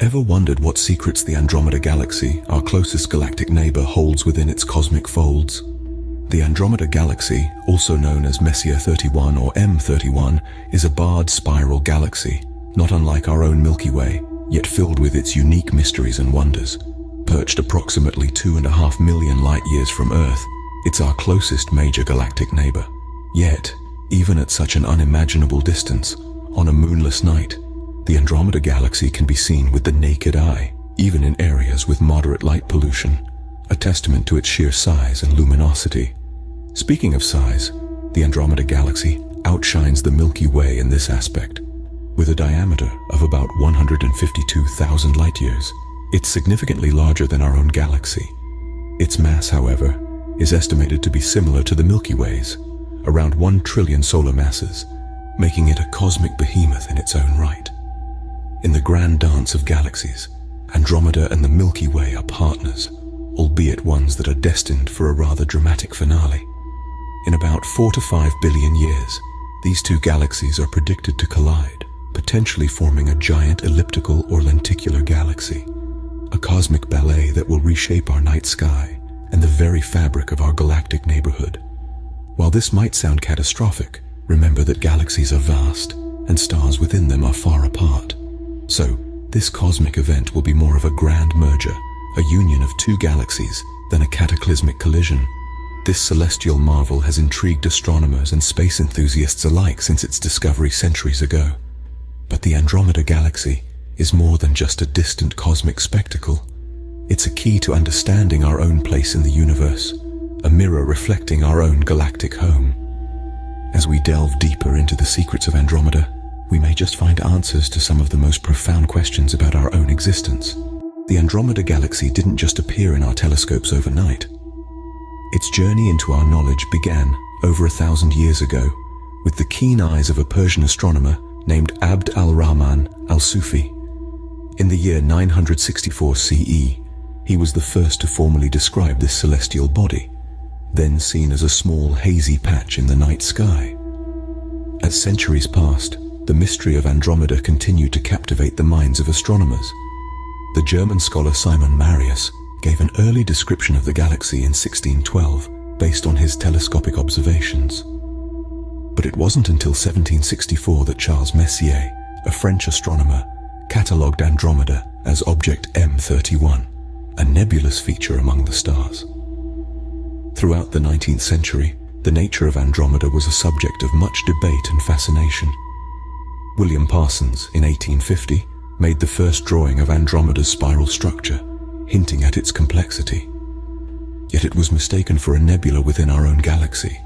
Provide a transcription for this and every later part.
Ever wondered what secrets the Andromeda Galaxy, our closest galactic neighbor, holds within its cosmic folds? The Andromeda Galaxy, also known as Messier 31 or M31, is a barred spiral galaxy, not unlike our own Milky Way, yet filled with its unique mysteries and wonders. Perched approximately two and a half million light years from Earth, it's our closest major galactic neighbor. Yet, even at such an unimaginable distance, on a moonless night, the Andromeda Galaxy can be seen with the naked eye, even in areas with moderate light pollution, a testament to its sheer size and luminosity. Speaking of size, the Andromeda Galaxy outshines the Milky Way in this aspect. With a diameter of about 152,000 light-years, it's significantly larger than our own galaxy. Its mass, however, is estimated to be similar to the Milky Way's, around 1 trillion solar masses, making it a cosmic behemoth in its own right. In the grand dance of galaxies, Andromeda and the Milky Way are partners, albeit ones that are destined for a rather dramatic finale. In about 4 to 5 billion years, these two galaxies are predicted to collide, potentially forming a giant elliptical or lenticular galaxy, a cosmic ballet that will reshape our night sky and the very fabric of our galactic neighborhood. While this might sound catastrophic, remember that galaxies are vast and stars within them are far apart. So, this cosmic event will be more of a grand merger, a union of two galaxies, than a cataclysmic collision. This celestial marvel has intrigued astronomers and space enthusiasts alike since its discovery centuries ago. But the Andromeda Galaxy is more than just a distant cosmic spectacle. It's a key to understanding our own place in the universe, a mirror reflecting our own galactic home. As we delve deeper into the secrets of Andromeda, we may just find answers to some of the most profound questions about our own existence. The Andromeda Galaxy didn't just appear in our telescopes overnight. Its journey into our knowledge began over a thousand years ago with the keen eyes of a Persian astronomer named Abd al-Rahman al-Sufi. In the year 964 CE, he was the first to formally describe this celestial body, then seen as a small hazy patch in the night sky. As centuries passed, the mystery of Andromeda continued to captivate the minds of astronomers. The German scholar Simon Marius gave an early description of the galaxy in 1612 based on his telescopic observations. But it wasn't until 1764 that Charles Messier, a French astronomer, catalogued Andromeda as object M31, a nebulous feature among the stars. Throughout the 19th century, the nature of Andromeda was a subject of much debate and fascination. William Parsons, in 1850, made the first drawing of Andromeda's spiral structure, hinting at its complexity. Yet it was mistaken for a nebula within our own galaxy,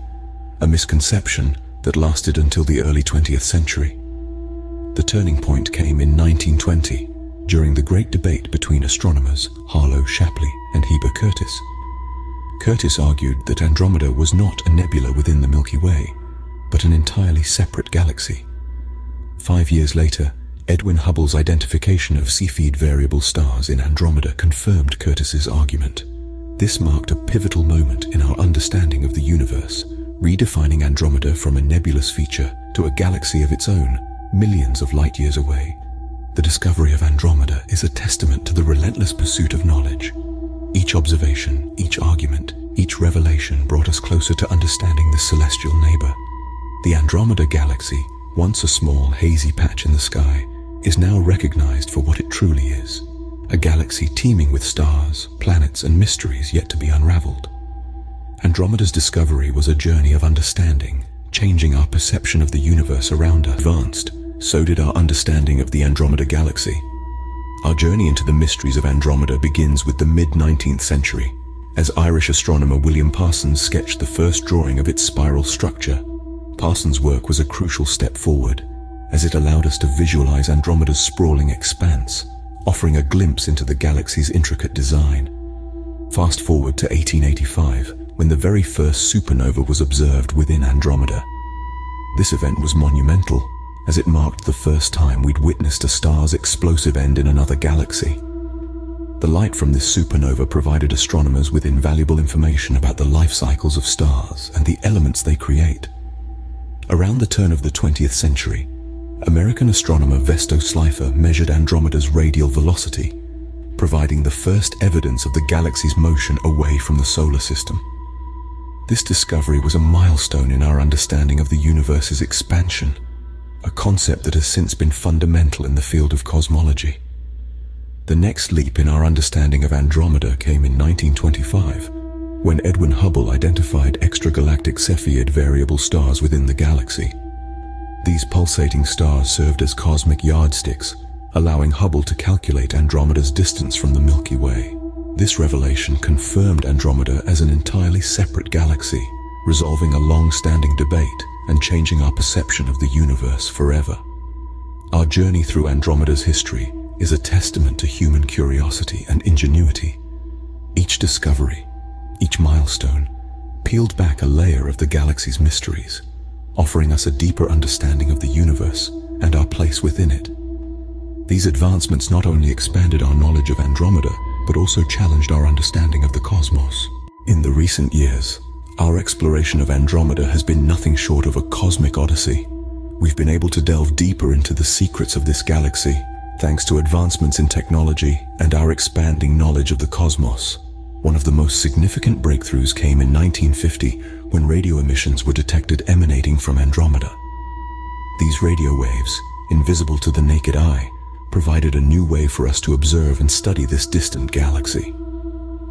a misconception that lasted until the early 20th century. The turning point came in 1920, during the great debate between astronomers Harlow Shapley and Heber Curtis. Curtis argued that Andromeda was not a nebula within the Milky Way, but an entirely separate galaxy. Five years later, Edwin Hubble's identification of Cepheid variable stars in Andromeda confirmed Curtis's argument. This marked a pivotal moment in our understanding of the universe, redefining Andromeda from a nebulous feature to a galaxy of its own, millions of light years away. The discovery of Andromeda is a testament to the relentless pursuit of knowledge. Each observation, each argument, each revelation brought us closer to understanding this celestial neighbor. The Andromeda Galaxy once a small, hazy patch in the sky, is now recognized for what it truly is, a galaxy teeming with stars, planets, and mysteries yet to be unraveled. Andromeda's discovery was a journey of understanding, changing our perception of the universe around us. Advanced, so did our understanding of the Andromeda Galaxy. Our journey into the mysteries of Andromeda begins with the mid-19th century, as Irish astronomer William Parsons sketched the first drawing of its spiral structure Parsons' work was a crucial step forward, as it allowed us to visualize Andromeda's sprawling expanse, offering a glimpse into the galaxy's intricate design. Fast forward to 1885, when the very first supernova was observed within Andromeda. This event was monumental, as it marked the first time we'd witnessed a star's explosive end in another galaxy. The light from this supernova provided astronomers with invaluable information about the life cycles of stars and the elements they create. Around the turn of the 20th century, American astronomer Vesto Slipher measured Andromeda's radial velocity, providing the first evidence of the galaxy's motion away from the solar system. This discovery was a milestone in our understanding of the universe's expansion, a concept that has since been fundamental in the field of cosmology. The next leap in our understanding of Andromeda came in 1925, when Edwin Hubble identified extragalactic Cepheid variable stars within the galaxy. These pulsating stars served as cosmic yardsticks, allowing Hubble to calculate Andromeda's distance from the Milky Way. This revelation confirmed Andromeda as an entirely separate galaxy, resolving a long-standing debate and changing our perception of the universe forever. Our journey through Andromeda's history is a testament to human curiosity and ingenuity. Each discovery, each milestone, peeled back a layer of the galaxy's mysteries, offering us a deeper understanding of the universe and our place within it. These advancements not only expanded our knowledge of Andromeda, but also challenged our understanding of the cosmos. In the recent years, our exploration of Andromeda has been nothing short of a cosmic odyssey. We've been able to delve deeper into the secrets of this galaxy, thanks to advancements in technology and our expanding knowledge of the cosmos. One of the most significant breakthroughs came in 1950 when radio emissions were detected emanating from Andromeda. These radio waves, invisible to the naked eye, provided a new way for us to observe and study this distant galaxy.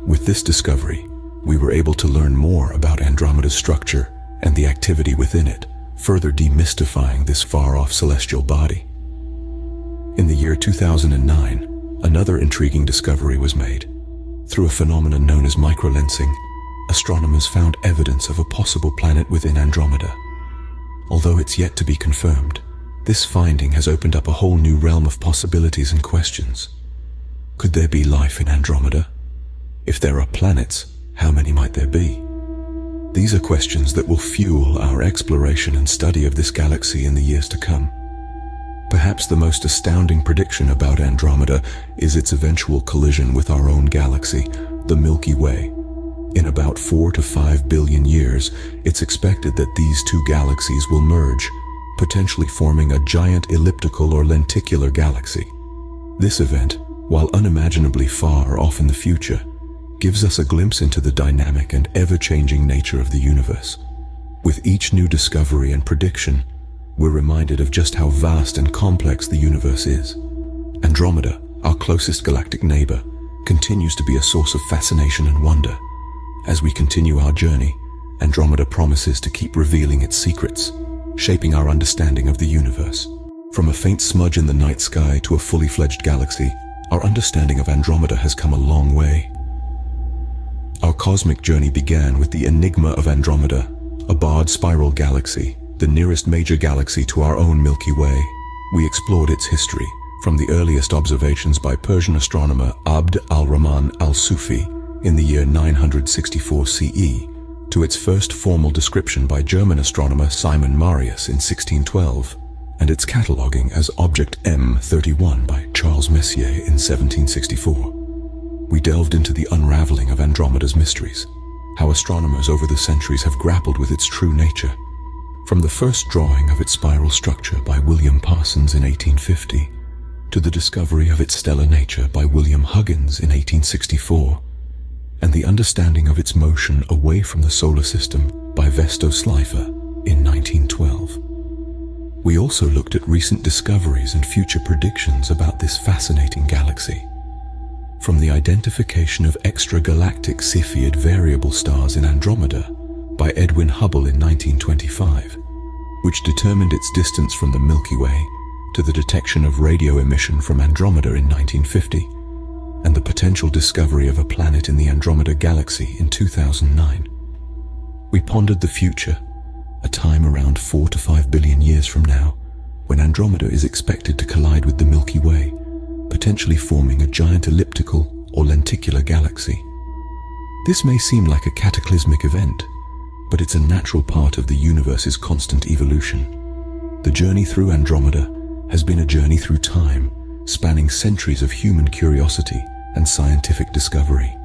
With this discovery, we were able to learn more about Andromeda's structure and the activity within it, further demystifying this far-off celestial body. In the year 2009, another intriguing discovery was made. Through a phenomenon known as microlensing, astronomers found evidence of a possible planet within Andromeda. Although it's yet to be confirmed, this finding has opened up a whole new realm of possibilities and questions. Could there be life in Andromeda? If there are planets, how many might there be? These are questions that will fuel our exploration and study of this galaxy in the years to come. Perhaps the most astounding prediction about Andromeda is its eventual collision with our own galaxy, the Milky Way. In about 4 to 5 billion years, it's expected that these two galaxies will merge, potentially forming a giant elliptical or lenticular galaxy. This event, while unimaginably far off in the future, gives us a glimpse into the dynamic and ever-changing nature of the universe. With each new discovery and prediction, we're reminded of just how vast and complex the universe is. Andromeda, our closest galactic neighbor, continues to be a source of fascination and wonder. As we continue our journey, Andromeda promises to keep revealing its secrets, shaping our understanding of the universe. From a faint smudge in the night sky to a fully fledged galaxy, our understanding of Andromeda has come a long way. Our cosmic journey began with the enigma of Andromeda, a barred spiral galaxy the nearest major galaxy to our own Milky Way. We explored its history, from the earliest observations by Persian astronomer Abd al-Rahman al-Sufi in the year 964 CE, to its first formal description by German astronomer Simon Marius in 1612, and its cataloguing as Object M31 by Charles Messier in 1764. We delved into the unraveling of Andromeda's mysteries, how astronomers over the centuries have grappled with its true nature, from the first drawing of its spiral structure by William Parsons in 1850 to the discovery of its stellar nature by William Huggins in 1864 and the understanding of its motion away from the solar system by Vesto Slipher in 1912. We also looked at recent discoveries and future predictions about this fascinating galaxy. From the identification of extragalactic Cepheid variable stars in Andromeda by Edwin Hubble in 1925, which determined its distance from the Milky Way, to the detection of radio emission from Andromeda in 1950, and the potential discovery of a planet in the Andromeda Galaxy in 2009. We pondered the future, a time around 4 to 5 billion years from now, when Andromeda is expected to collide with the Milky Way, potentially forming a giant elliptical or lenticular galaxy. This may seem like a cataclysmic event, but it's a natural part of the universe's constant evolution. The journey through Andromeda has been a journey through time, spanning centuries of human curiosity and scientific discovery.